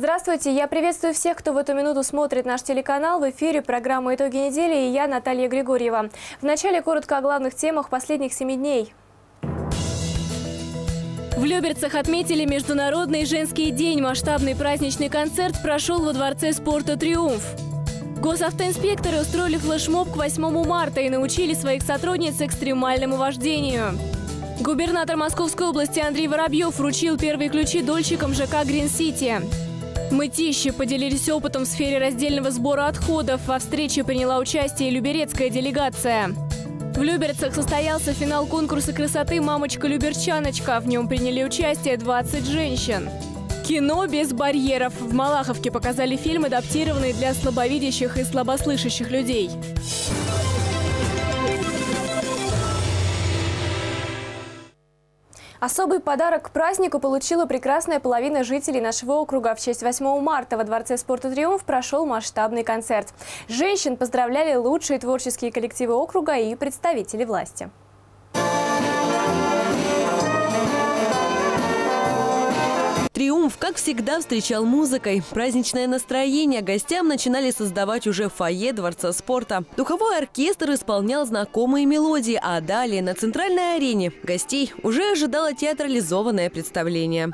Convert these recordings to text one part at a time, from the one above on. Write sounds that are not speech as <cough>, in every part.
Здравствуйте, я приветствую всех, кто в эту минуту смотрит наш телеканал. В эфире программа «Итоги недели» и я, Наталья Григорьева. Вначале коротко о главных темах последних семи дней. В Люберцах отметили Международный женский день. Масштабный праздничный концерт прошел во Дворце спорта «Триумф». Госавтоинспекторы устроили флешмоб к 8 марта и научили своих сотрудниц экстремальному вождению. Губернатор Московской области Андрей Воробьев вручил первые ключи дольщикам ЖК «Грин-Сити». Мытищи поделились опытом в сфере раздельного сбора отходов. Во встрече приняла участие люберецкая делегация. В Люберцах состоялся финал конкурса красоты «Мамочка-люберчаночка». В нем приняли участие 20 женщин. Кино без барьеров. В Малаховке показали фильм, адаптированный для слабовидящих и слабослышащих людей. Особый подарок к празднику получила прекрасная половина жителей нашего округа. В честь 8 марта во Дворце спорта «Триумф» прошел масштабный концерт. Женщин поздравляли лучшие творческие коллективы округа и представители власти. Триумф, как всегда, встречал музыкой. Праздничное настроение гостям начинали создавать уже в фойе Дворца спорта. Духовой оркестр исполнял знакомые мелодии, а далее на центральной арене гостей уже ожидало театрализованное представление.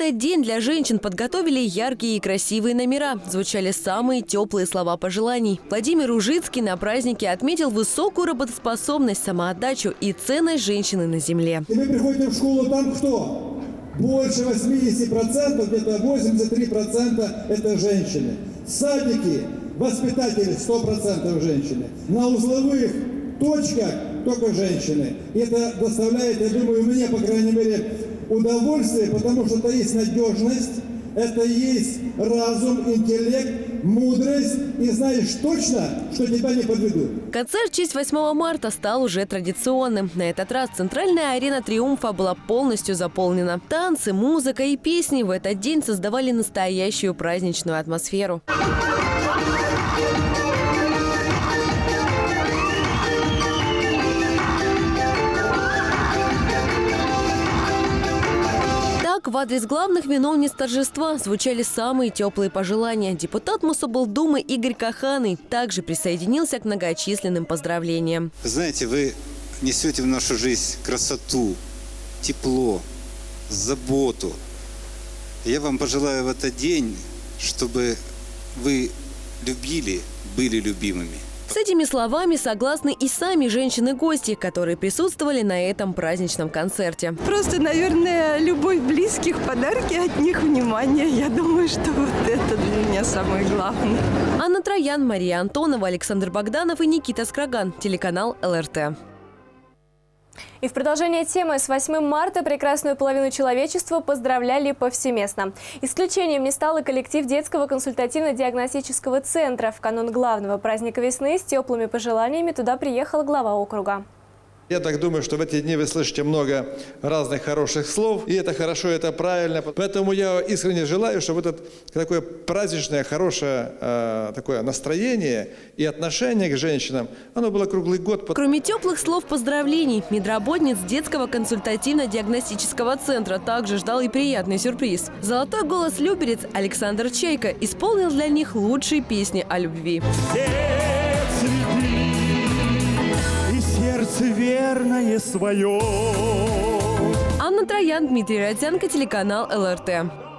Этот день для женщин подготовили яркие и красивые номера. Звучали самые теплые слова пожеланий. Владимир Ужицкий на празднике отметил высокую работоспособность, самоотдачу и ценность женщины на земле. И вы приходите в школу, там кто? Больше 80%, где-то 83% это женщины. Садики, воспитатели 100% женщины. На узловых точках только женщины. И это доставляет, я думаю, мне, по крайней мере, удовольствие, потому что это есть надежность, это есть разум, интеллект, мудрость, и знаешь точно, что тебя не подведут. Концерт в честь 8 марта стал уже традиционным. На этот раз центральная арена «Триумфа» была полностью заполнена. Танцы, музыка и песни в этот день создавали настоящую праздничную атмосферу. В адрес главных виновниц торжества звучали самые теплые пожелания. Депутат Мособлдумы Игорь Каханы также присоединился к многочисленным поздравлениям. Знаете, вы несете в нашу жизнь красоту, тепло, заботу. Я вам пожелаю в этот день, чтобы вы любили, были любимыми. С этими словами согласны и сами женщины-гости, которые присутствовали на этом праздничном концерте. Просто, наверное, любовь близких, подарки от них, внимание. Я думаю, что вот это для меня самое главное. Анна Троян, Мария Антонова, Александр Богданов и Никита Скраган. Телеканал ЛРТ. И в продолжение темы с 8 марта прекрасную половину человечества поздравляли повсеместно. Исключением не стал и коллектив детского консультативно-диагностического центра. В канун главного праздника весны с теплыми пожеланиями туда приехал глава округа. Я так думаю, что в эти дни вы слышите много разных хороших слов, и это хорошо, это правильно. Поэтому я искренне желаю, чтобы это такое праздничное, хорошее э, такое настроение и отношение к женщинам, оно было круглый год. Кроме теплых слов поздравлений, медработниц детского консультативно-диагностического центра также ждал и приятный сюрприз. Золотой голос люберец Александр Чайка исполнил для них лучшие песни о любви. Сердце верное свое. Анна Троян, Дмитрий Родзянко, телеканал ЛРТ.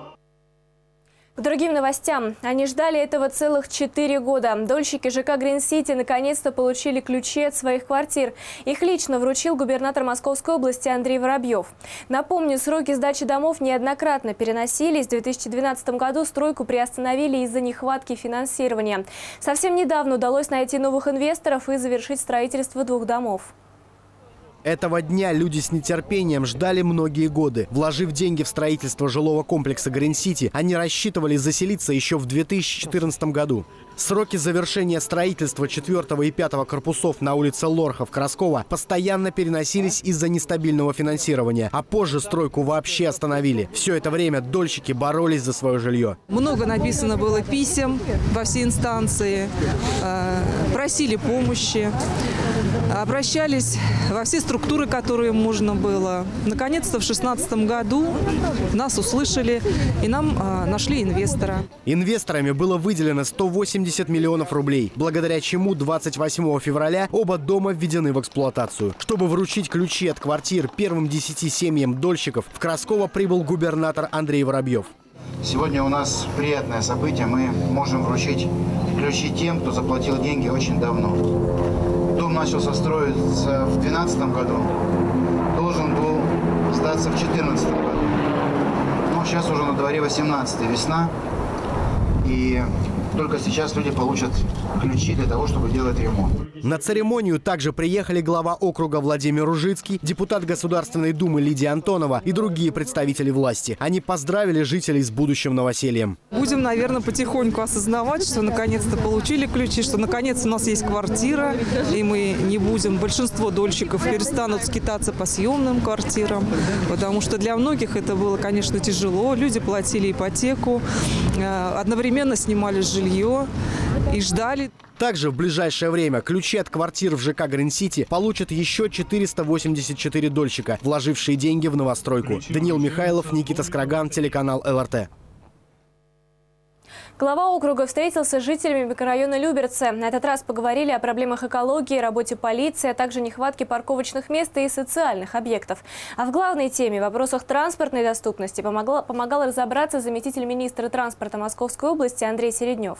К другим новостям. Они ждали этого целых четыре года. Дольщики ЖК «Грин-Сити» наконец-то получили ключи от своих квартир. Их лично вручил губернатор Московской области Андрей Воробьев. Напомню, сроки сдачи домов неоднократно переносились. В 2012 году стройку приостановили из-за нехватки финансирования. Совсем недавно удалось найти новых инвесторов и завершить строительство двух домов. Этого дня люди с нетерпением ждали многие годы. Вложив деньги в строительство жилого комплекса Грин-Сити, они рассчитывали заселиться еще в 2014 году. Сроки завершения строительства 4 и 5 корпусов на улице Лорхов-Краскова постоянно переносились из-за нестабильного финансирования, а позже стройку вообще остановили. Все это время дольщики боролись за свое жилье. Много написано было писем во все инстанции, э, просили помощи, обращались во все инфраструктуры, которую можно было. Наконец-то в 2016 году нас услышали и нам а, нашли инвестора. Инвесторами было выделено 180 миллионов рублей, благодаря чему 28 февраля оба дома введены в эксплуатацию. Чтобы вручить ключи от квартир первым 10 семьям дольщиков, в Красково прибыл губернатор Андрей Воробьев. Сегодня у нас приятное событие. Мы можем вручить ключи тем, кто заплатил деньги очень давно. Дом начался строиться в 2012 году. Должен был сдаться в 2014 году. Но сейчас уже на дворе 18 весна. И только сейчас люди получат ключи для того, чтобы делать ремонт. На церемонию также приехали глава округа Владимир Ужицкий, депутат Государственной Думы Лидия Антонова и другие представители власти. Они поздравили жителей с будущим новосельем. Будем, наверное, потихоньку осознавать, что наконец-то получили ключи, что наконец у нас есть квартира, и мы не будем, большинство дольщиков перестанут скитаться по съемным квартирам, потому что для многих это было, конечно, тяжело. Люди платили ипотеку, э, одновременно снимали жилье и ждали. Также в ближайшее время ключи от квартир в ЖК Грин-Сити получат еще 484 дольщика, вложившие деньги в новостройку. Даниил Михайлов, Никита Скраган, телеканал ЛРТ. Глава округа встретился с жителями микрорайона Люберцы. На этот раз поговорили о проблемах экологии, работе полиции, а также нехватке парковочных мест и социальных объектов. А в главной теме – вопросах транспортной доступности помогал, помогал разобраться заместитель министра транспорта Московской области Андрей Середнев.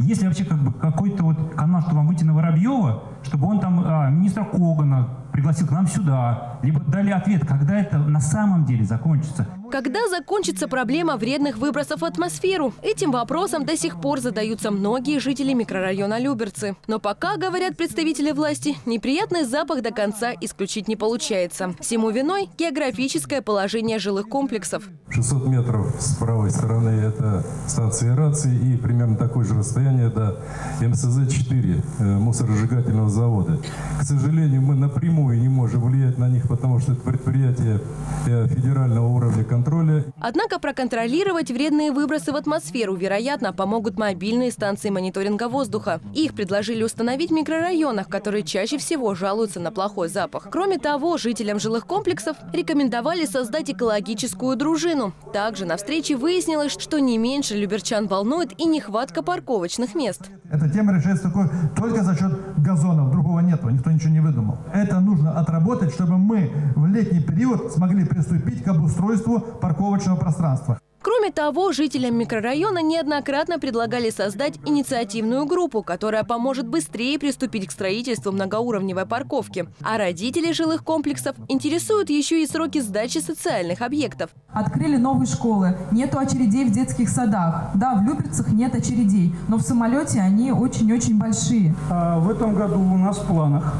Есть ли вообще как бы какой-то вот канал, чтобы вам выйти на Воробьева, чтобы он там а, министра Когана пригласил к нам сюда, либо дали ответ, когда это на самом деле закончится. Когда закончится проблема вредных выбросов в атмосферу? Этим вопросом до сих пор задаются многие жители микрорайона Люберцы. Но пока, говорят представители власти, неприятный запах до конца исключить не получается. Всему виной географическое положение жилых комплексов. 600 метров с правой стороны – это станция рации и примерно такое же расстояние до МСЗ-4 э, мусоросжигательного завода. К сожалению, мы напрямую не можем влиять на них, потому что это предприятие э, федерального уровня контроля. Однако проконтролировать вредные выбросы в атмосферу, вероятно, помогут мобильные станции мониторинга воздуха. Их предложили установить в микрорайонах, которые чаще всего жалуются на плохой запах. Кроме того, жителям жилых комплексов рекомендовали создать экологическую дружину. Также на встрече выяснилось, что не меньше люберчан волнует и нехватка парковочных мест. Эта тема решается такой только за счет газонов, другого нету, никто ничего не выдумал. Это нужно отработать, чтобы мы в летний период смогли приступить к обустройству парковочного пространства. Кроме того, жителям микрорайона неоднократно предлагали создать инициативную группу, которая поможет быстрее приступить к строительству многоуровневой парковки. А родители жилых комплексов интересуют еще и сроки сдачи социальных объектов. Открыли новые школы, нету очередей в детских садах. Да, в Люберцах нет очередей, но в самолете они очень-очень большие. А, в этом году у нас в планах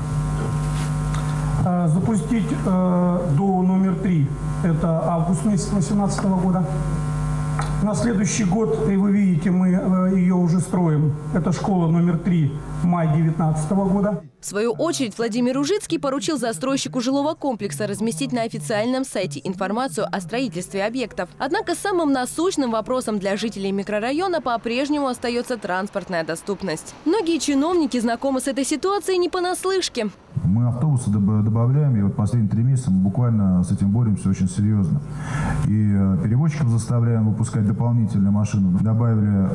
запустить э, до номер три. Это август месяц 2018 года. На следующий год, и вы видите, мы э, ее уже строим. Это школа номер три, май 2019 года. В свою очередь, Владимир Ужицкий поручил застройщику жилого комплекса разместить на официальном сайте информацию о строительстве объектов. Однако самым насущным вопросом для жителей микрорайона по-прежнему остается транспортная доступность. Многие чиновники знакомы с этой ситуацией не понаслышке. Мы автобусы добавляем, и вот последние три месяца мы буквально с этим боремся очень серьезно. И э, перевозчиков заставляем выпускать дополнительные машины. Добавили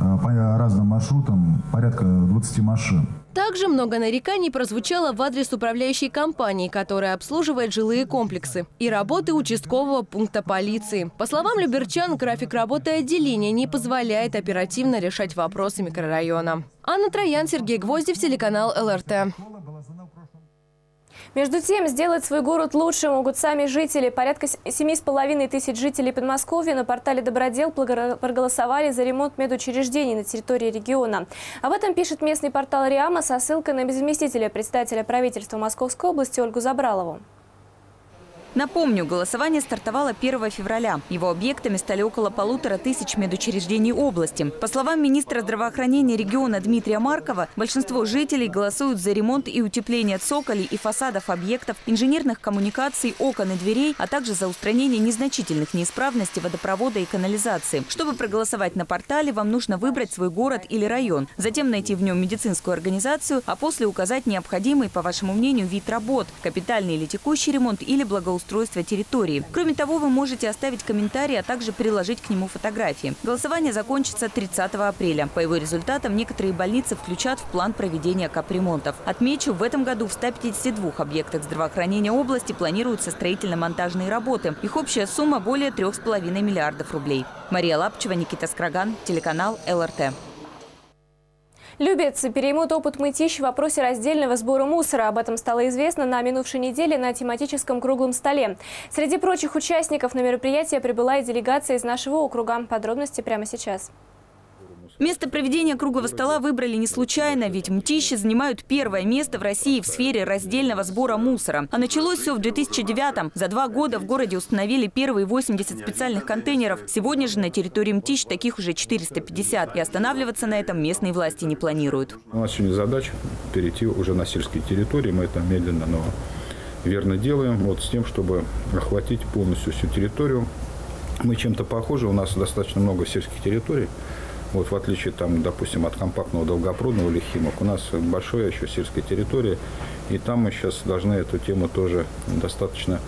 э, по разным маршрутам порядка 20 машин. Также много нареканий прозвучало в адрес управляющей компании, которая обслуживает жилые комплексы, и работы участкового пункта полиции. По словам люберчан, график работы отделения не позволяет оперативно решать вопросы микрорайона. Анна Троян, Сергей Гвоздев, телеканал ЛРТ. Между тем, сделать свой город лучше могут сами жители. Порядка 7,5 тысяч жителей Подмосковья на портале «Добродел» проголосовали за ремонт медучреждений на территории региона. Об этом пишет местный портал «Риама» со ссылкой на заместителя председателя правительства Московской области Ольгу Забралову. Напомню, голосование стартовало 1 февраля. Его объектами стали около полутора тысяч медучреждений области. По словам министра здравоохранения региона Дмитрия Маркова, большинство жителей голосуют за ремонт и утепление цоколей и фасадов объектов, инженерных коммуникаций, окон и дверей, а также за устранение незначительных неисправностей водопровода и канализации. Чтобы проголосовать на портале, вам нужно выбрать свой город или район, затем найти в нем медицинскую организацию, а после указать необходимый, по вашему мнению, вид работ – капитальный или текущий ремонт или благоустройство благоустройства территории. Кроме того, вы можете оставить комментарий, а также приложить к нему фотографии. Голосование закончится 30 апреля. По его результатам некоторые больницы включат в план проведения капремонтов. Отмечу, в этом году в 152 объектах здравоохранения области планируются строительно-монтажные работы. Их общая сумма более 3,5 миллиардов рублей. Мария Лапчева, Никита Скраган, телеканал ЛРТ. Любец переймут опыт мытищ в вопросе раздельного сбора мусора. Об этом стало известно на минувшей неделе на тематическом круглом столе. Среди прочих участников на мероприятие прибыла и делегация из нашего округа. Подробности прямо сейчас. Место проведения круглого стола выбрали не случайно, ведь МТИЩи занимают первое место в России в сфере раздельного сбора мусора. А началось все в 2009-м. За два года в городе установили первые 80 специальных контейнеров. Сегодня же на территории МТИЩ таких уже 450. И останавливаться на этом местные власти не планируют. У нас сегодня задача перейти уже на сельские территории. Мы это медленно, но верно делаем. Вот с тем, чтобы охватить полностью всю территорию. Мы чем-то похожи. У нас достаточно много сельских территорий. Вот в отличие, там, допустим, от компактного долгопрудного или Химок, у нас большая еще сельская территория, и там мы сейчас должны эту тему тоже достаточно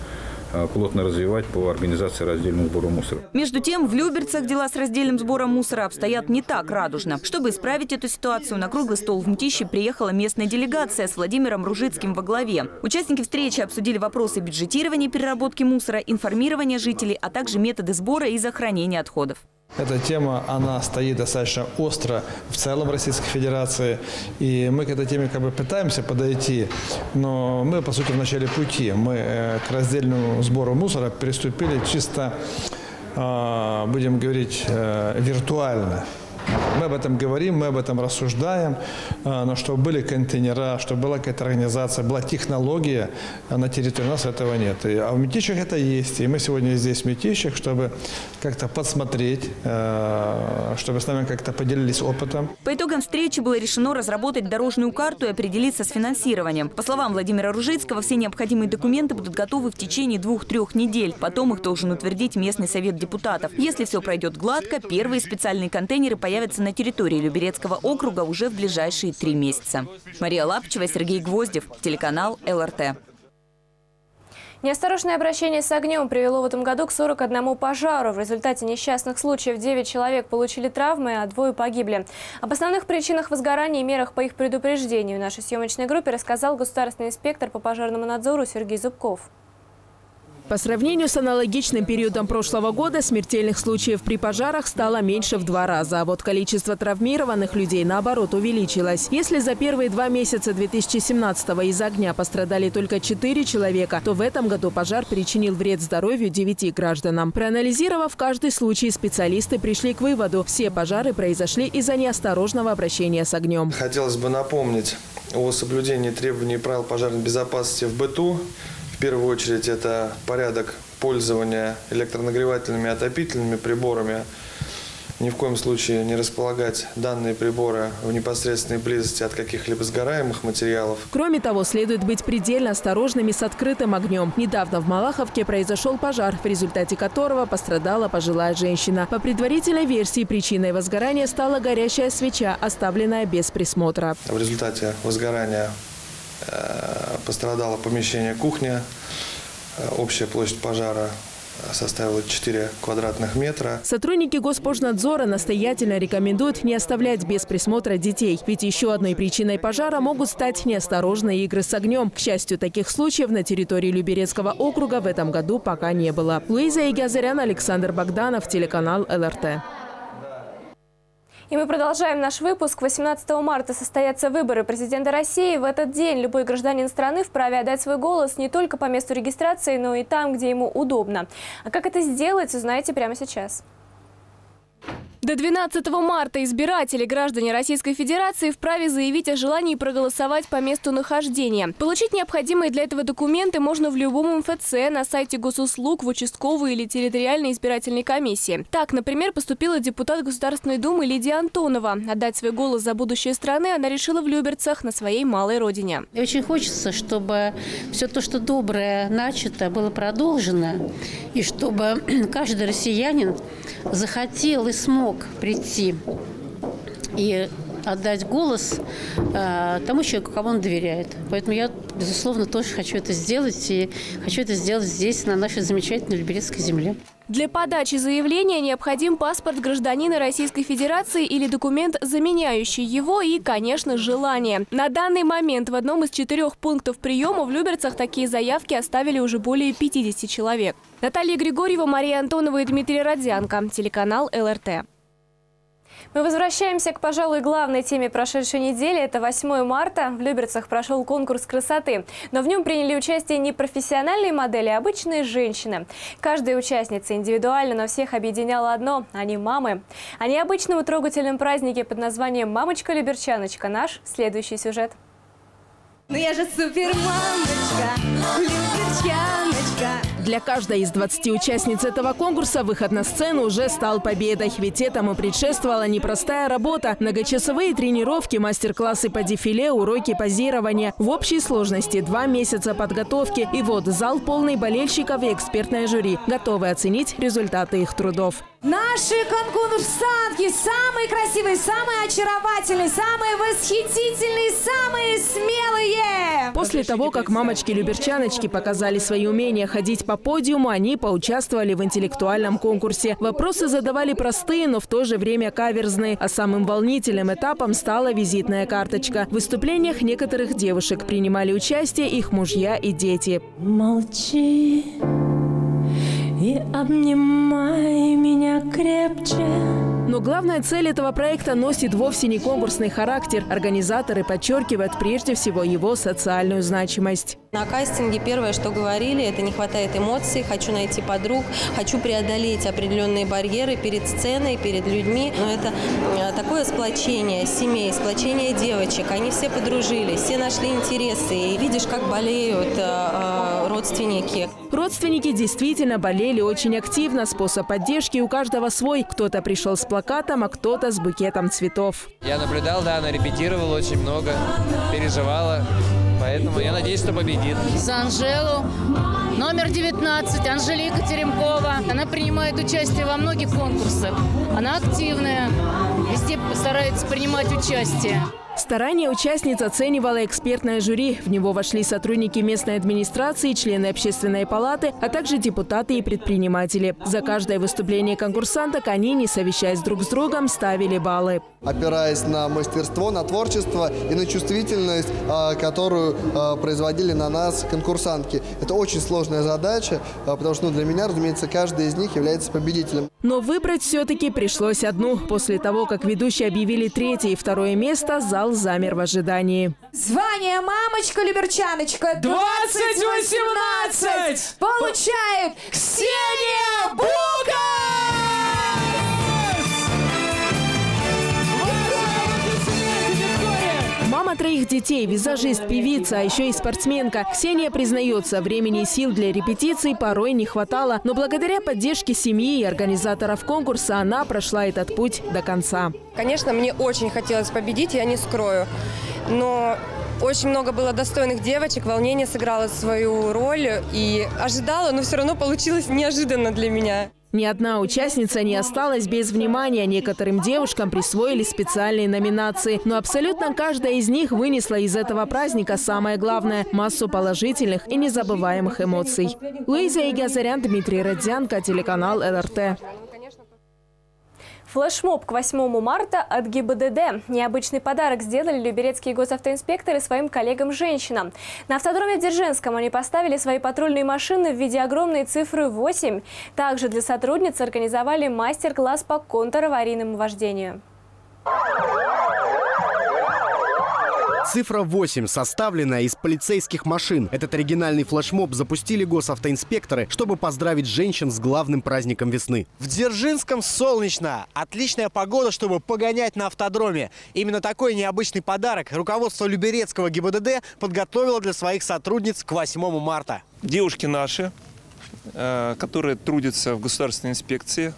а, плотно развивать по организации раздельного сбора мусора. Между тем, в Люберцах дела с раздельным сбором мусора обстоят не так радужно. Чтобы исправить эту ситуацию, на круглый стол в Мтище приехала местная делегация с Владимиром Ружицким во главе. Участники встречи обсудили вопросы бюджетирования переработки мусора, информирования жителей, а также методы сбора и захоронения отходов. Эта тема, она стоит достаточно остро в целом Российской Федерации. И мы к этой теме как бы пытаемся подойти, но мы, по сути, в начале пути. Мы э, к раздельному сбору мусора приступили чисто, а, будем говорить, э, виртуально. Мы об этом говорим, мы об этом рассуждаем, а, но чтобы были контейнера, чтобы была какая-то организация, была технология а на территории у нас этого нет. А в Метищах это есть. И мы сегодня здесь в Метищах, чтобы как-то подсмотреть, а, чтобы с нами как-то поделились опытом. По итогам встречи было решено разработать дорожную карту и определиться с финансированием. По словам Владимира Ружицкого, все необходимые документы будут готовы в течение двух-трех недель. Потом их должен утвердить местный совет депутатов. Если все пройдет гладко, первые специальные контейнеры появятся на территории Люберецкого округа уже в ближайшие три месяца. Мария Лапчева, Сергей Гвоздев, телеканал ЛРТ. Неосторожное обращение с огнем привело в этом году к 41 пожару. В результате несчастных случаев 9 человек получили травмы, а двое погибли. Об основных причинах возгорания и мерах по их предупреждению нашей съемочной группе рассказал государственный инспектор по пожарному надзору Сергей Зубков. По сравнению с аналогичным периодом прошлого года смертельных случаев при пожарах стало меньше в два раза. А вот количество травмированных людей, наоборот, увеличилось. Если за первые два месяца 2017-го из огня пострадали только 4 человека, то в этом году пожар причинил вред здоровью 9 гражданам. Проанализировав каждый случай, специалисты пришли к выводу – все пожары произошли из-за неосторожного обращения с огнем. Хотелось бы напомнить о соблюдении требований правил пожарной безопасности в быту, в первую очередь это порядок пользования электронагревательными отопительными приборами. Ни в коем случае не располагать данные приборы в непосредственной близости от каких-либо сгораемых материалов. Кроме того, следует быть предельно осторожными с открытым огнем. Недавно в Малаховке произошел пожар, в результате которого пострадала пожилая женщина. По предварительной версии, причиной возгорания стала горящая свеча, оставленная без присмотра. В результате возгорания пострадало помещение кухня. Э, общая площадь пожара составила 4 квадратных метра. Сотрудники Госпожнадзора настоятельно рекомендуют не оставлять без присмотра детей. Ведь еще одной причиной пожара могут стать неосторожные игры с огнем. К счастью, таких случаев на территории Люберецкого округа в этом году пока не было. Луиза Игазарян, Александр Богданов, телеканал ЛРТ. И мы продолжаем наш выпуск. 18 марта состоятся выборы президента России. В этот день любой гражданин страны вправе отдать свой голос не только по месту регистрации, но и там, где ему удобно. А как это сделать, узнаете прямо сейчас. До 12 марта избиратели, граждане Российской Федерации, вправе заявить о желании проголосовать по месту нахождения. Получить необходимые для этого документы можно в любом МФЦ, на сайте госуслуг, в участковой или территориальной избирательной комиссии. Так, например, поступила депутат Государственной Думы Лидия Антонова. Отдать свой голос за будущее страны она решила в Люберцах, на своей малой родине. Очень хочется, чтобы все то, что доброе начато, было продолжено, и чтобы <clears throat> каждый россиянин захотел и смог прийти и отдать голос э, тому человеку, кому он доверяет. Поэтому я, безусловно, тоже хочу это сделать. И хочу это сделать здесь, на нашей замечательной Люберецкой земле. Для подачи заявления необходим паспорт гражданина Российской Федерации или документ, заменяющий его, и, конечно, желание. На данный момент в одном из четырех пунктов приема в Люберцах такие заявки оставили уже более 50 человек. Наталья Григорьева, Мария Антонова и Дмитрий Родзянко. Телеканал ЛРТ. Мы возвращаемся к, пожалуй, главной теме прошедшей недели. Это 8 марта. В Люберцах прошел конкурс красоты. Но в нем приняли участие не профессиональные модели, а обычные женщины. Каждая участница индивидуально, но всех объединяло одно – они мамы. О необычном и трогательном празднике под названием «Мамочка-люберчаночка» наш следующий сюжет. Ну я же супер мамочка, люберчаночка. Для каждой из 20 участниц этого конкурса выход на сцену уже стал победой. Ведь этому предшествовала непростая работа. Многочасовые тренировки, мастер-классы по дефиле, уроки позирования. В общей сложности два месяца подготовки. И вот зал полный болельщиков и экспертное жюри, готовы оценить результаты их трудов. Наши конкурсантки самые красивые, самые очаровательные, самые восхитительные, самые смелые! После того, как мамочки-люберчаночки показали свои умения ходить по подиуму, они поучаствовали в интеллектуальном конкурсе. Вопросы задавали простые, но в то же время каверзные. А самым волнительным этапом стала визитная карточка. В выступлениях некоторых девушек принимали участие их мужья и дети. Молчи и обнимай меня крепче. Но главная цель этого проекта носит вовсе не конкурсный характер. Организаторы подчеркивают прежде всего его социальную значимость. На кастинге первое, что говорили, это не хватает эмоций, хочу найти подруг, хочу преодолеть определенные барьеры перед сценой, перед людьми. Но это э, такое сплочение семей, сплочение девочек. Они все подружились, все нашли интересы. И видишь, как болеют э, э, родственники. Родственники действительно болели очень активно. Способ поддержки у каждого свой. Кто-то пришел с плакатом, а кто-то с букетом цветов. Я наблюдал, да, она репетировала очень много, переживала. Поэтому я надеюсь, что победит. За Анжелу. Номер 19, Анжелика Теремкова. Она принимает участие во многих конкурсах. Она активная, везде старается принимать участие. Старания участниц оценивала экспертное жюри. В него вошли сотрудники местной администрации, члены общественной палаты, а также депутаты и предприниматели. За каждое выступление конкурсанток они, не совещаясь друг с другом, ставили баллы. Опираясь на мастерство, на творчество и на чувствительность, а, которую а, производили на нас конкурсантки. Это очень сложная задача, а, потому что ну, для меня, разумеется, каждый из них является победителем. Но выбрать все-таки пришлось одну. После того, как ведущие объявили третье и второе место, зал замер в ожидании. Звание «Мамочка-люберчаночка» 2018 получает Ксения Бука! Мама троих детей, визажист, певица, а еще и спортсменка. Ксения признается, времени и сил для репетиций порой не хватало. Но благодаря поддержке семьи и организаторов конкурса она прошла этот путь до конца. Конечно, мне очень хотелось победить, я не скрою. Но очень много было достойных девочек, волнение сыграло свою роль и ожидала, но все равно получилось неожиданно для меня. Ни одна участница не осталась без внимания. Некоторым девушкам присвоили специальные номинации. Но абсолютно каждая из них вынесла из этого праздника самое главное – массу положительных и незабываемых эмоций. Луиза Игазарян, Дмитрий Родзянко, телеканал ЛРТ. Флешмоб к 8 марта от ГИБДД. Необычный подарок сделали люберецкие госавтоинспекторы своим коллегам-женщинам. На автодроме в Дзержинском они поставили свои патрульные машины в виде огромной цифры 8. Также для сотрудниц организовали мастер-класс по контраварийному вождению. Цифра 8, составленная из полицейских машин. Этот оригинальный флешмоб запустили госавтоинспекторы, чтобы поздравить женщин с главным праздником весны. В Дзержинском солнечно. Отличная погода, чтобы погонять на автодроме. Именно такой необычный подарок руководство Люберецкого ГИБДД подготовило для своих сотрудниц к 8 марта. Девушки наши, э, которые трудятся в государственной инспекции,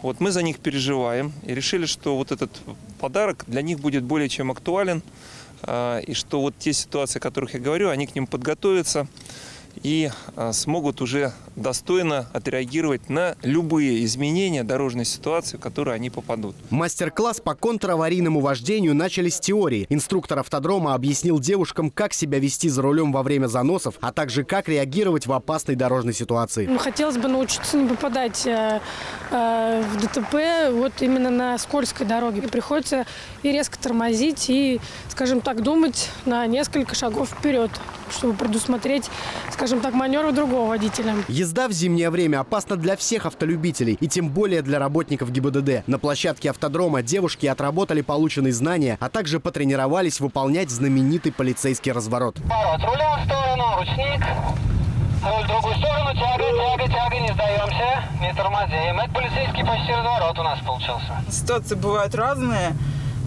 вот мы за них переживаем и решили, что вот этот подарок для них будет более чем актуален, и что вот те ситуации, о которых я говорю, они к ним подготовятся и а, смогут уже достойно отреагировать на любые изменения дорожной ситуации, в которую они попадут. Мастер-класс по контраварийному вождению начали с теории. Инструктор автодрома объяснил девушкам, как себя вести за рулем во время заносов, а также как реагировать в опасной дорожной ситуации. Ну, хотелось бы научиться не попадать э, э, в ДТП вот именно на скользкой дороге. Приходится и резко тормозить, и, скажем так, думать на несколько шагов вперед, чтобы предусмотреть, скажем так, маневр другого водителя. Езда в зимнее время опасна для всех автолюбителей и тем более для работников ГИБДД. На площадке автодрома девушки отработали полученные знания, а также потренировались выполнять знаменитый полицейский разворот. Поворот рулем в сторону, ручник. Руль в другую сторону, тяга, тяга, тяга, не сдаемся, не тормозим. Это полицейский почти разворот у нас получился. Ситуации бывают разные,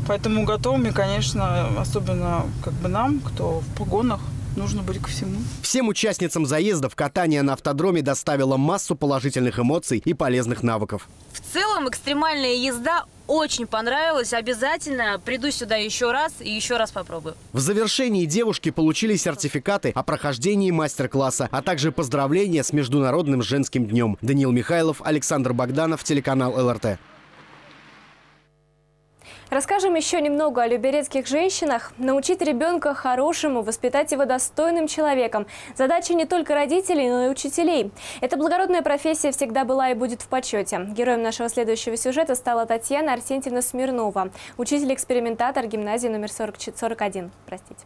поэтому готовыми, конечно, особенно как бы нам, кто в погонах, нужно быть ко всему. Всем участницам заездов катание на автодроме доставило массу положительных эмоций и полезных навыков. В целом экстремальная езда очень понравилась. Обязательно приду сюда еще раз и еще раз попробую. В завершении девушки получили сертификаты о прохождении мастер-класса, а также поздравления с Международным женским днем. Даниил Михайлов, Александр Богданов, телеканал ЛРТ. Расскажем еще немного о люберецких женщинах. Научить ребенка хорошему, воспитать его достойным человеком. Задача не только родителей, но и учителей. Эта благородная профессия всегда была и будет в почете. Героем нашего следующего сюжета стала Татьяна Арсентьевна Смирнова, учитель-экспериментатор гимназии номер 40, 41. Простите.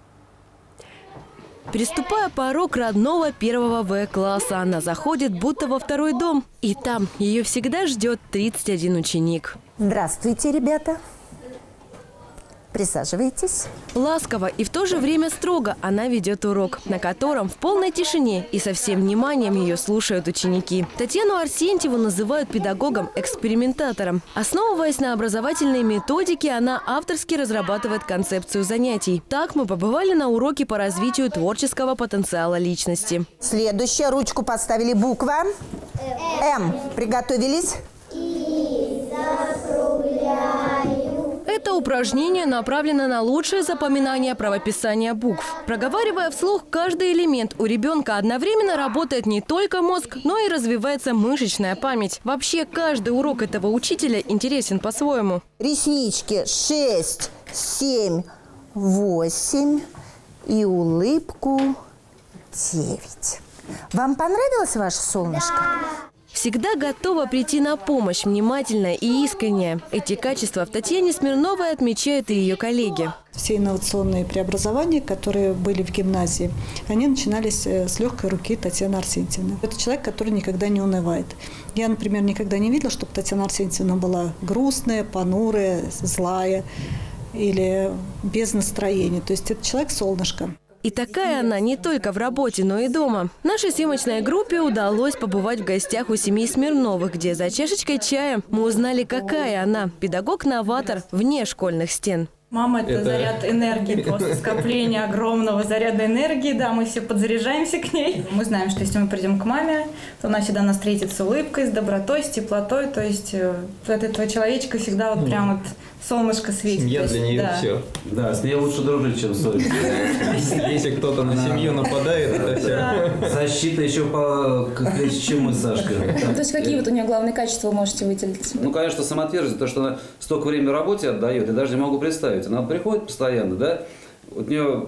Переступая порог родного первого В-класса, она заходит будто во второй дом. И там ее всегда ждет 31 ученик. Здравствуйте, ребята. Присаживайтесь. Ласково и в то же время строго она ведет урок, на котором в полной тишине и со всем вниманием ее слушают ученики. Татьяну Арсентьеву называют педагогом-экспериментатором. Основываясь на образовательной методике, она авторски разрабатывает концепцию занятий. Так мы побывали на уроке по развитию творческого потенциала личности. Следующая ручку поставили буква М. Приготовились? И закругляю. Это упражнение направлено на лучшее запоминание правописания букв. Проговаривая вслух каждый элемент, у ребенка одновременно работает не только мозг, но и развивается мышечная память. Вообще, каждый урок этого учителя интересен по-своему. Реснички 6, 7, 8 и улыбку 9. Вам понравилось ваше солнышко? Да. Всегда готова прийти на помощь, внимательная и искренняя. Эти качества в Татьяне Смирновой отмечают и ее коллеги. Все инновационные преобразования, которые были в гимназии, они начинались э, с легкой руки Татьяны Арсентьевны. Это человек, который никогда не унывает. Я, например, никогда не видела, чтобы Татьяна Арсентьевна была грустная, понурая, злая или без настроения. То есть это человек-солнышко. И такая она не только в работе, но и дома. Нашей съемочной группе удалось побывать в гостях у семьи Смирновых, где за чашечкой чая мы узнали, какая она – педагог-новатор вне школьных стен. Мама – это, это заряд энергии, просто скопление огромного заряда энергии, да, мы все подзаряжаемся к ней. Мы знаем, что если мы придем к маме, то она всегда нас встретит с улыбкой, с добротой, с теплотой, то есть э, от этого человечка всегда вот прям вот солнышко светит. Семья для нее да. все. Да, с ней лучше дружить, чем ссориться. Если кто-то на семью нападает, это все. Защита еще по чем мы с Сашкой. То есть какие вот у нее главные качества вы можете выделить? Ну, конечно, самоотверженность, то, что она столько времени работе отдает, я даже не могу представить. Она приходит постоянно, да, у нее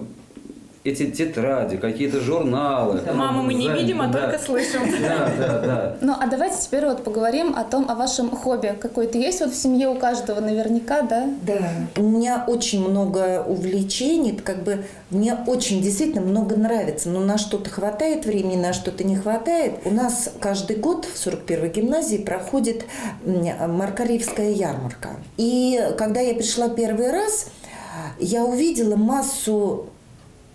эти тетради, какие-то журналы. Маму мы не да, видим, а да. только слышим. Да, да, да. Ну, а давайте теперь вот поговорим о том, о вашем хобби. Какое-то есть вот в семье у каждого наверняка, да? Да. У меня очень много увлечений, как бы мне очень действительно много нравится, но на что-то хватает времени, на что-то не хватает. У нас каждый год в 41-й гимназии проходит Маркаревская ярмарка. И когда я пришла первый раз, я увидела массу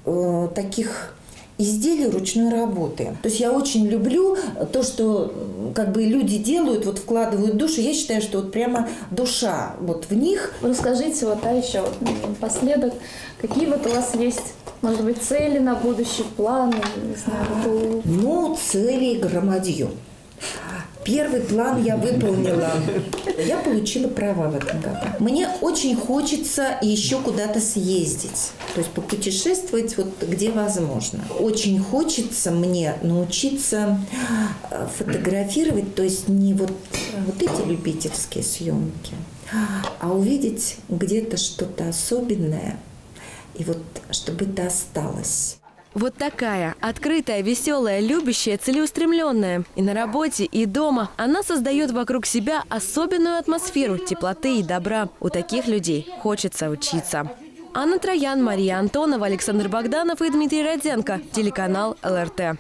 э, таких изделий ручной работы. То есть я очень люблю то, что как бы люди делают, вот вкладывают душу. Я считаю, что вот прямо душа вот в них. Расскажите вот, а еще вот, напоследок, какие вот у вас есть может быть, цели на будущий план? Не знаю, ну, цели громадье. Первый план я выполнила. Я получила права в этом году. Мне очень хочется еще куда-то съездить. То есть попутешествовать вот где возможно. Очень хочется мне научиться э, фотографировать, то есть не вот, вот эти любительские съемки, а увидеть где-то что-то особенное, и вот чтобы это осталось. Вот такая, открытая, веселая, любящая, целеустремленная. И на работе, и дома. Она создает вокруг себя особенную атмосферу теплоты и добра. У таких людей хочется учиться. Анна Троян, Мария Антонова, Александр Богданов и Дмитрий Роденко. Телеканал ЛРТ.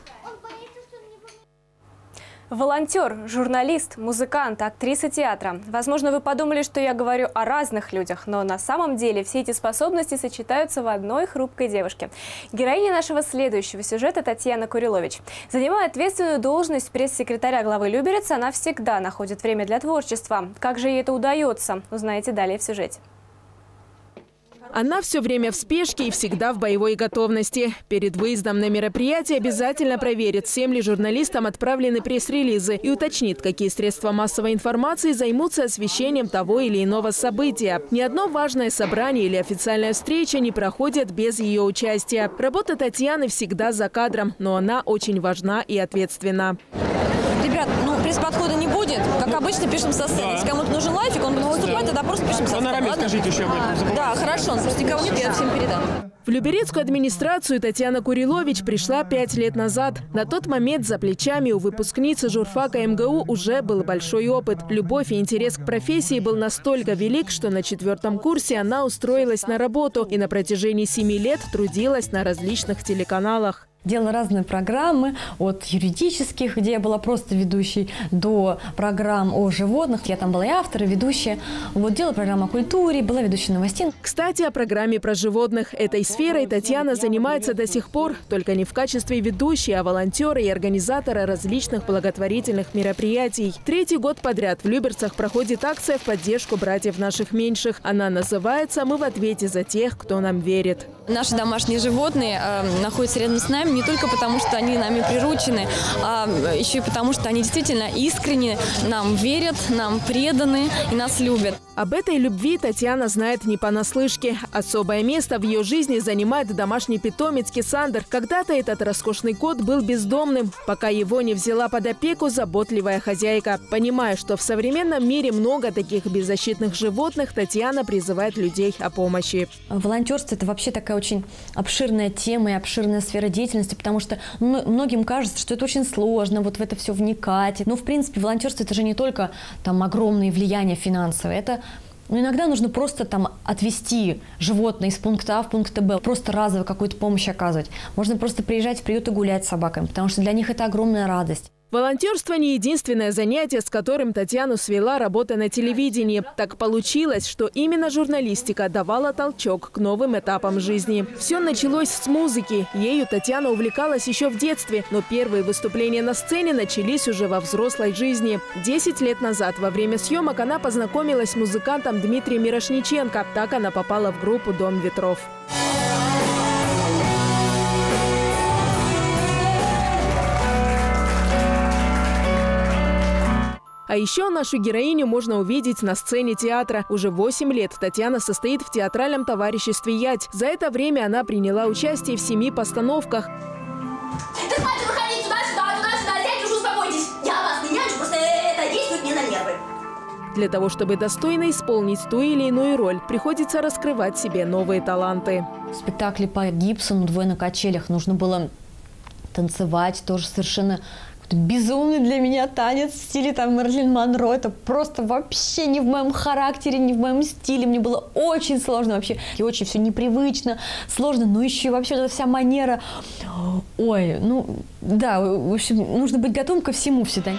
Волонтер, журналист, музыкант, актриса театра. Возможно, вы подумали, что я говорю о разных людях, но на самом деле все эти способности сочетаются в одной хрупкой девушке. Героиня нашего следующего сюжета Татьяна Курилович. Занимая ответственную должность пресс-секретаря главы Люберец, она всегда находит время для творчества. Как же ей это удается, узнаете далее в сюжете. Она все время в спешке и всегда в боевой готовности. Перед выездом на мероприятие обязательно проверит, всем ли журналистам отправлены пресс-релизы и уточнит, какие средства массовой информации займутся освещением того или иного события. Ни одно важное собрание или официальная встреча не проходит без ее участия. Работа Татьяны всегда за кадром, но она очень важна и ответственна. Ребят, ну пресс-подхода не будет. Как обычно, пишем со сцены. Да. Если кому-то нужен лайфик, он будет выступать, тогда просто пишем со сцены. Ладно? скажите еще об этом. Да, хорошо. Просто никого нет, я всем передам. В Люберецкую администрацию Татьяна Курилович пришла пять лет назад. На тот момент за плечами у выпускницы журфака МГУ уже был большой опыт. Любовь и интерес к профессии был настолько велик, что на четвертом курсе она устроилась на работу и на протяжении семи лет трудилась на различных телеканалах делала разные программы, от юридических, где я была просто ведущей, до программ о животных. Я там была и автор, и ведущая. Вот делала программу о культуре, была ведущей новостей. Кстати, о программе про животных. Этой сферой Татьяна занимается до сих пор, только не в качестве ведущей, а волонтера и организатора различных благотворительных мероприятий. Третий год подряд в Люберцах проходит акция в поддержку братьев наших меньших. Она называется «Мы в ответе за тех, кто нам верит». Наши домашние животные э, находятся рядом с нами, не только потому, что они нами приручены, а еще и потому, что они действительно искренне нам верят, нам преданы и нас любят. Об этой любви Татьяна знает не понаслышке. Особое место в ее жизни занимает домашний питомец Кисандр. Когда-то этот роскошный кот был бездомным, пока его не взяла под опеку заботливая хозяйка. Понимая, что в современном мире много таких беззащитных животных, Татьяна призывает людей о помощи. Волонтерство – это вообще такая очень обширная тема и обширная сфера деятельности потому что многим кажется, что это очень сложно, вот в это все вникать. Но, в принципе, волонтерство – это же не только там огромные влияния финансовые, это ну, иногда нужно просто там отвезти животное из пункта А в пункт Б, просто разово какую-то помощь оказывать. Можно просто приезжать в приют и гулять с собаками, потому что для них это огромная радость. Волонтерство не единственное занятие, с которым Татьяну свела работа на телевидении. Так получилось, что именно журналистика давала толчок к новым этапам жизни. Все началось с музыки. Ею Татьяна увлекалась еще в детстве, но первые выступления на сцене начались уже во взрослой жизни. Десять лет назад во время съемок она познакомилась с музыкантом Дмитрием Мирошниченко. Так она попала в группу «Дом ветров». Еще нашу героиню можно увидеть на сцене театра. Уже 8 лет Татьяна состоит в театральном товариществе «Ять». За это время она приняла участие в семи постановках. Да хватит выходить туда-сюда, туда-сюда, сядь уже успокойтесь. Я вас не нянчу, просто это действует мне на нервы. Для того, чтобы достойно исполнить ту или иную роль, приходится раскрывать себе новые таланты. В спектакле по Гибсону «Двое на качелях» нужно было танцевать тоже совершенно безумный для меня танец в стиле там Мерлин Монро. Это просто вообще не в моем характере, не в моем стиле. Мне было очень сложно вообще. И очень все непривычно, сложно. Но еще вообще эта вся манера. Ой, ну да, в общем, нужно быть готовым ко всему всегда.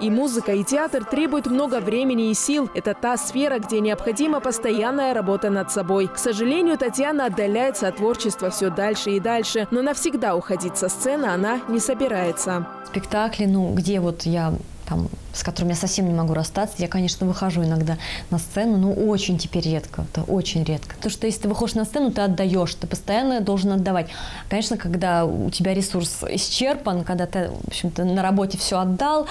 И музыка, и театр требуют много времени и сил. Это та сфера, где необходима постоянная работа над собой. К сожалению, Татьяна отдаляется от творчества все дальше и дальше, но навсегда уходить со сцены она не собирается. Спектакли, ну, где вот я там, с которым я совсем не могу расстаться. Я, конечно, выхожу иногда на сцену, но очень теперь редко, это очень редко. Потому что если ты выходишь на сцену, ты отдаешь, ты постоянно должен отдавать. Конечно, когда у тебя ресурс исчерпан, когда ты, в общем-то, на работе все отдал,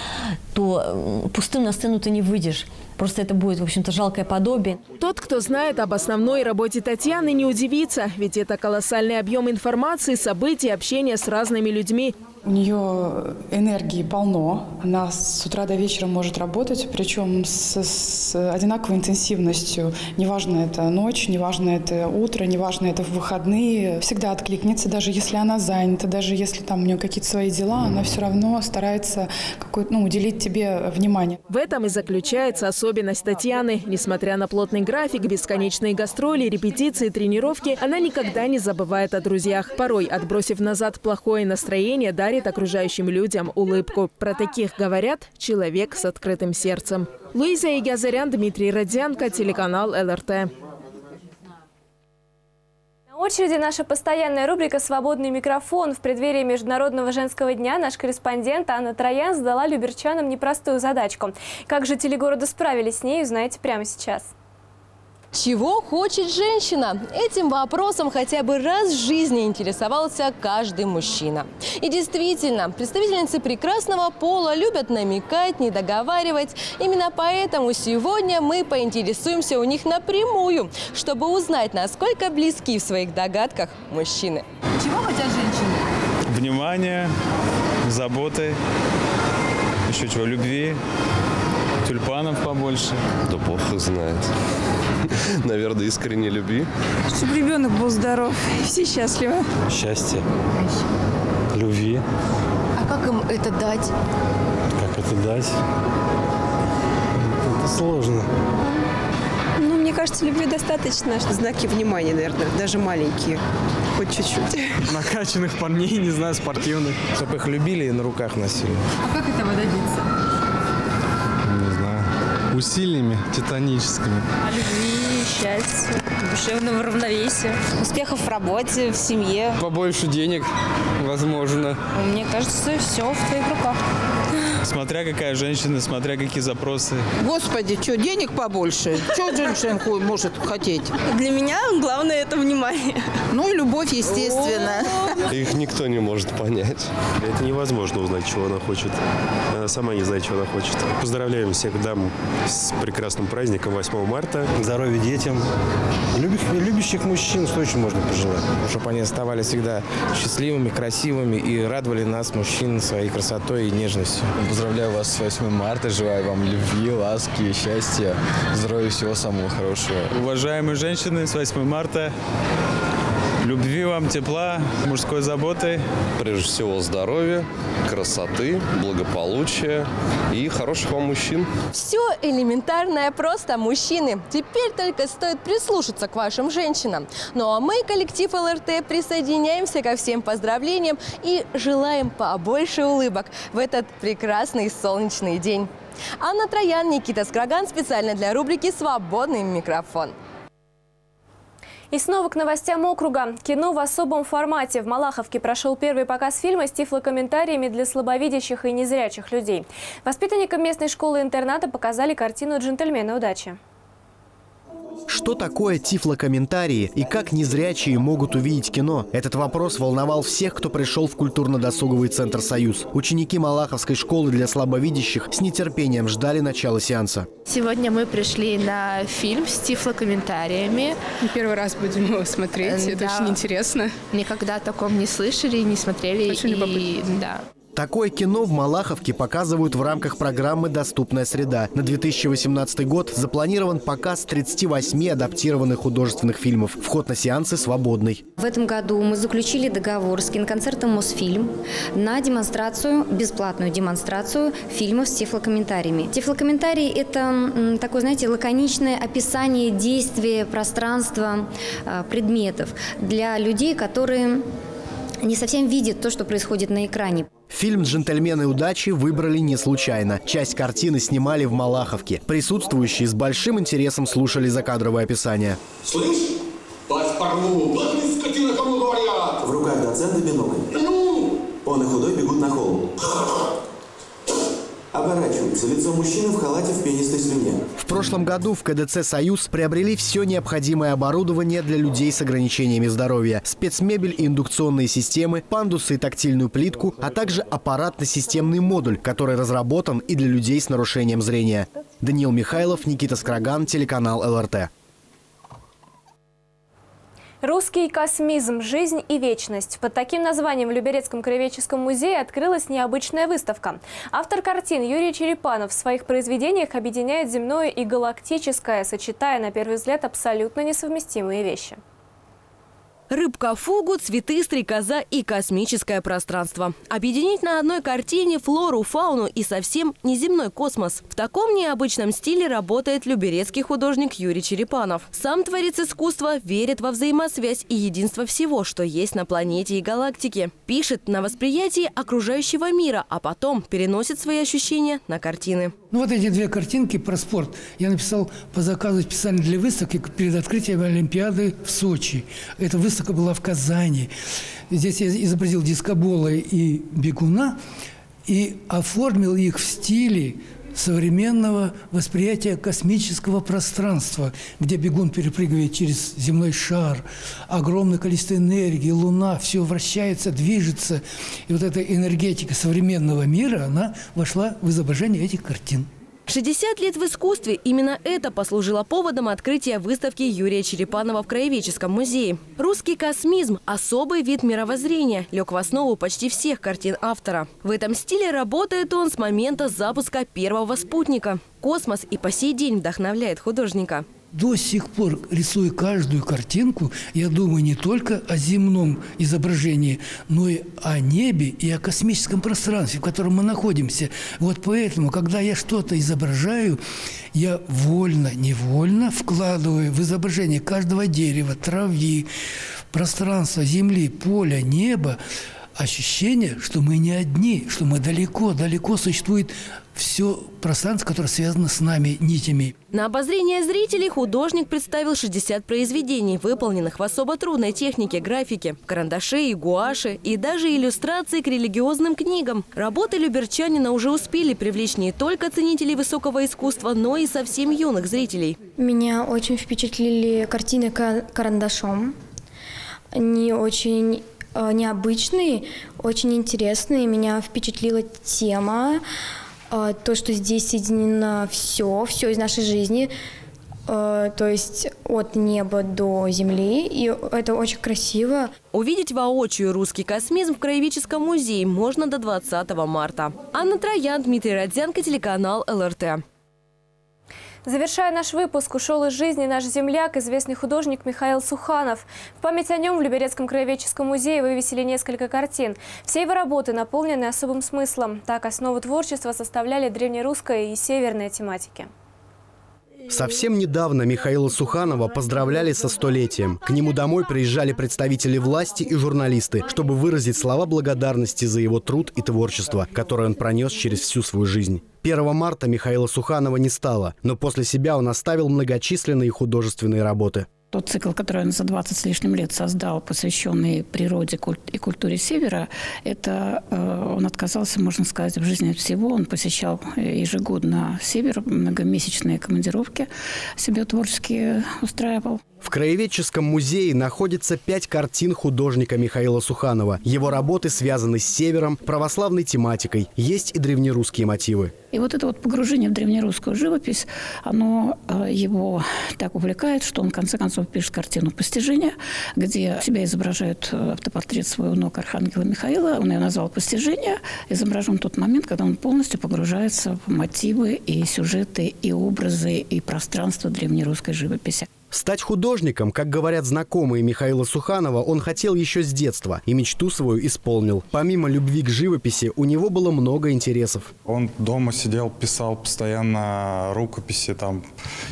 то пустым на сцену ты не выйдешь. Просто это будет, в общем-то, жалкое подобие. Тот, кто знает об основной работе Татьяны, не удивится, ведь это колоссальный объем информации, событий, общения с разными людьми. У нее энергии полно. Она с утра до вечера может работать, причем с, с одинаковой интенсивностью. Неважно это ночь, неважно это утро, неважно это в выходные. Всегда откликнется, даже если она занята, даже если там у нее какие-то свои дела, она все равно старается ну, уделить тебе внимание. В этом и заключается особенность Татьяны. Несмотря на плотный график, бесконечные гастроли, репетиции, тренировки, она никогда не забывает о друзьях. Порой, отбросив назад плохое настроение, дарит окружающим людям улыбку. Про таких говорят «человек с открытым сердцем». Луиза Игазарян, Дмитрий Родзянко, телеканал ЛРТ. На очереди наша постоянная рубрика «Свободный микрофон». В преддверии Международного женского дня наш корреспондент Анна Троян задала люберчанам непростую задачку. Как же телегорода справились с ней, узнаете прямо сейчас. Чего хочет женщина? Этим вопросом хотя бы раз в жизни интересовался каждый мужчина. И действительно, представительницы прекрасного пола любят намекать, не договаривать. Именно поэтому сегодня мы поинтересуемся у них напрямую, чтобы узнать, насколько близки в своих догадках мужчины. Чего хотят женщины? Внимание, заботы, еще чего, любви, тюльпанов побольше. Да бог их знает. <laughs> Наверное, искренней любви. Чтобы ребенок был здоров и все счастливы. Счастье. Любви. А как им это дать? Как это дать? Это сложно. Ну, мне кажется, любви достаточно. Знаки внимания, наверное, даже маленькие. Хоть чуть-чуть. <laughs> Накачанных парней, не знаю, спортивных. Чтобы их любили и на руках носили. А как этого добиться? Не знаю. Усилиями титаническими. О любви, счастье, душевного равновесия. Успехов в работе, в семье. Побольше денег, возможно. Мне кажется, все в твоих руках. Смотря какая женщина, смотря какие запросы. Господи, что, денег побольше? Что женщина может хотеть? Для меня главное это внимание. Ну и любовь, естественно. Их никто не может понять. Это невозможно узнать, чего она хочет. Она сама не знает, чего она хочет. Поздравляем всех дам с прекрасным праздником 8 марта. Здоровья детям. Любящих, любящих мужчин, что еще можно пожелать? Чтобы они оставались всегда счастливыми, красивыми и радовали нас, мужчин, своей красотой и нежностью. Поздравляю вас с 8 марта. Желаю вам любви, ласки, счастья, здоровья, всего самого хорошего. Уважаемые женщины, с 8 марта. Любви вам, тепла, мужской заботы. Прежде всего здоровья, красоты, благополучия и хороших вам мужчин. Все элементарное просто, мужчины. Теперь только стоит прислушаться к вашим женщинам. Ну а мы, коллектив ЛРТ, присоединяемся ко всем поздравлениям и желаем побольше улыбок в этот прекрасный солнечный день. Анна Троян, Никита Скраган специально для рубрики «Свободный микрофон». И снова к новостям округа. Кино в особом формате. В Малаховке прошел первый показ фильма с тифлокомментариями для слабовидящих и незрячих людей. Воспитанникам местной школы-интерната показали картину «Джентльмены удачи». Что такое тифлокомментарии и как незрячие могут увидеть кино? Этот вопрос волновал всех, кто пришел в культурно-досуговый центр «Союз». Ученики Малаховской школы для слабовидящих с нетерпением ждали начала сеанса. Сегодня мы пришли на фильм с тифлокомментариями. Первый раз будем его смотреть, это Да. очень интересно. Никогда о таком не слышали, не смотрели. Очень и, любопытно. да. Такое кино в Малаховке показывают в рамках программы «Доступная среда». На 2018 год запланирован показ 38 адаптированных художественных фильмов. Вход на сеансы свободный. В этом году мы заключили договор с киноконцертом «Мосфильм» на демонстрацию, бесплатную демонстрацию фильмов с тифлокомментариями. Тифлокомментарий – это такое, знаете, лаконичное описание действия, пространства, а, предметов для людей, которые не совсем видят то, что происходит на экране. Фильм «Джентльмены удачи» выбрали не случайно. Часть картины снимали в Малаховке. Присутствующие с большим интересом слушали закадровое описание. Слышь, пасть порву, плотный скотина, кому говорят. В руках доцента бинокль. Ну? Он и худой бегут на холм. Оборачиваются. Лицо мужчины в халате в пенистой слюне. В прошлом году в КДЦ «Союз» приобрели все необходимое оборудование для людей с ограничениями здоровья. Спецмебель и индукционные системы, пандусы и тактильную плитку, а также аппаратно-системный модуль, который разработан и для людей с нарушением зрения. Даниил Михайлов, Никита Скраган, телеканал ЛРТ. Русский космизм. Жизнь и вечность. Под таким названием в Люберецком краеведческом музее открылась необычная выставка. Автор картин Юрий Черепанов в своих произведениях объединяет земное и галактическое, сочетая, на первый взгляд, абсолютно несовместимые вещи. Рыбка фугу, цветы, стрекоза и космическое пространство. Объединить на одной картине флору, фауну и совсем неземной космос. В таком необычном стиле работает люберецкий художник Юрий Черепанов. Сам творец искусства верит во взаимосвязь и единство всего, что есть на планете и галактике. Пишет на восприятии окружающего мира, а потом переносит свои ощущения на картины. Ну вот эти две картинки про спорт я написал по заказу специально для выставки перед открытием Олимпиады в Сочи. Эта выставка была в Казани. Здесь я изобразил дискобола и бегуна и оформил их в стиле современного восприятия космического пространства, где бегун перепрыгивает через земной шар, огромное количество энергии, Луна, все вращается, движется. И вот эта энергетика современного мира, она вошла в изображение этих картин. 60 лет в искусстве – именно это послужило поводом открытия выставки Юрия Черепанова в Краеведческом музее. Русский космизм – особый вид мировоззрения, лег в основу почти всех картин автора. В этом стиле работает он с момента запуска первого спутника. Космос и по сей день вдохновляет художника. До сих пор, рисуя каждую картинку, я думаю не только о земном изображении, но и о небе и о космическом пространстве, в котором мы находимся. Вот поэтому, когда я что-то изображаю, я вольно, невольно вкладываю в изображение каждого дерева, травы, пространства, земли, поля, неба ощущение, что мы не одни, что мы далеко, далеко существует все пространство, которое связано с нами нитями. На обозрение зрителей художник представил 60 произведений, выполненных в особо трудной технике графики, карандаши и гуаши, и даже иллюстрации к религиозным книгам. Работы люберчанина уже успели привлечь не только ценителей высокого искусства, но и совсем юных зрителей. Меня очень впечатлили картины карандашом. Они очень э, необычные, очень интересные. Меня впечатлила тема, э, то, что здесь соединено все, все из нашей жизни, э, то есть от неба до земли, и это очень красиво. Увидеть воочию русский космизм в Краеведческом музее можно до 20 марта. Анна Троян, Дмитрий Родзянко, телеканал ЛРТ. Завершая наш выпуск, ушел из жизни наш земляк, известный художник Михаил Суханов. В память о нем в Люберецком краеведческом музее вывесили несколько картин. Все его работы наполнены особым смыслом. Так, основу творчества составляли древнерусская и северная тематики. Совсем недавно Михаила Суханова поздравляли со столетием. К нему домой приезжали представители власти и журналисты, чтобы выразить слова благодарности за его труд и творчество, которое он пронес через всю свою жизнь. 1 марта Михаила Суханова не стало, но после себя он оставил многочисленные художественные работы. Тот цикл, который он за 20 с лишним лет создал, посвященный природе и культуре Севера, это э, он отказался, можно сказать, в жизни от всего. Он посещал ежегодно Север, многомесячные командировки себе творческие устраивал. В Краеведческом музее находится пять картин художника Михаила Суханова. Его работы связаны с севером, православной тематикой. Есть и древнерусские мотивы. И вот это вот погружение в древнерусскую живопись, оно э, его так увлекает, что он в конце концов пишет картину «Постижение», где себя изображает э, автопортрет своего внука Архангела Михаила. Он ее назвал «Постижение». Изображен тот момент, когда он полностью погружается в мотивы и сюжеты, и образы, и пространство древнерусской живописи. Стать художником, как говорят знакомые Михаила Суханова, он хотел еще с детства и мечту свою исполнил. Помимо любви к живописи, у него было много интересов. Он дома сидел, писал постоянно рукописи, там,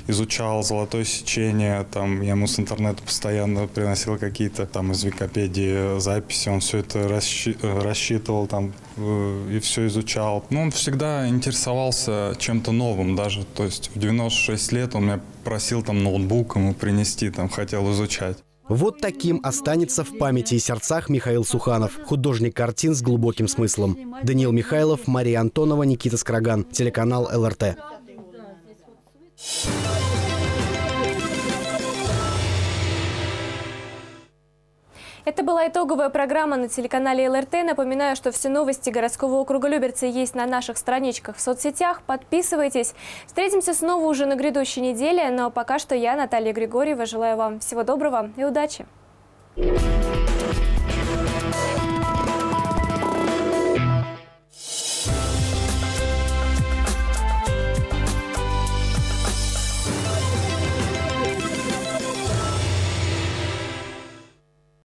изучал золотое сечение, там, я ему с интернета постоянно приносил какие-то там из Википедии записи, он все это расщи рассчитывал там э, и все изучал. Ну, он всегда интересовался чем-то новым даже, то есть в 96 лет он меня просил там ноутбук ему принести, там хотел изучать. Вот таким останется в памяти и сердцах Михаил Суханов, художник картин с глубоким смыслом. Даниил Михайлов, Мария Антонова, Никита Скраган, телеканал ЛРТ. Это была итоговая программа на телеканале ЛРТ. Напоминаю, что все новости городского округа Люберцы есть на наших страничках в соцсетях. Подписывайтесь. Встретимся снова уже на грядущей неделе. Но пока что я, Наталья Григорьева, желаю вам всего доброго и удачи. Thank you.